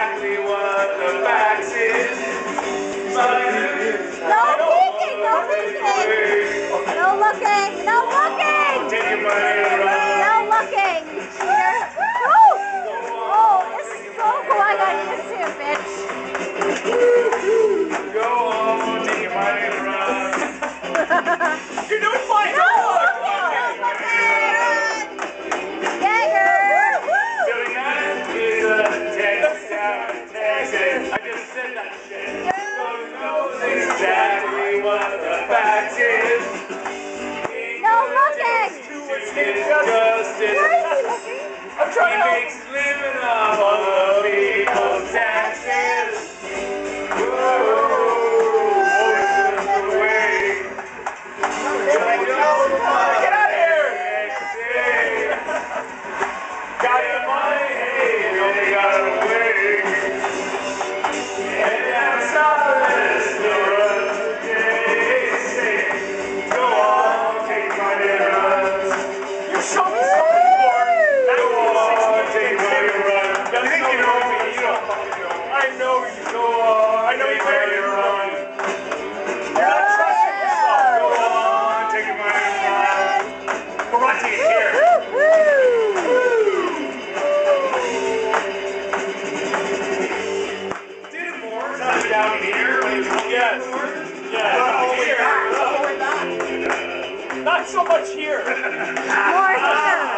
exactly what the facts is. But No peeking, no peeking. No looking, no looking. No looking! Why are you looking? I'm trying to Yes. Yes. All the way back. Not so much here. More here.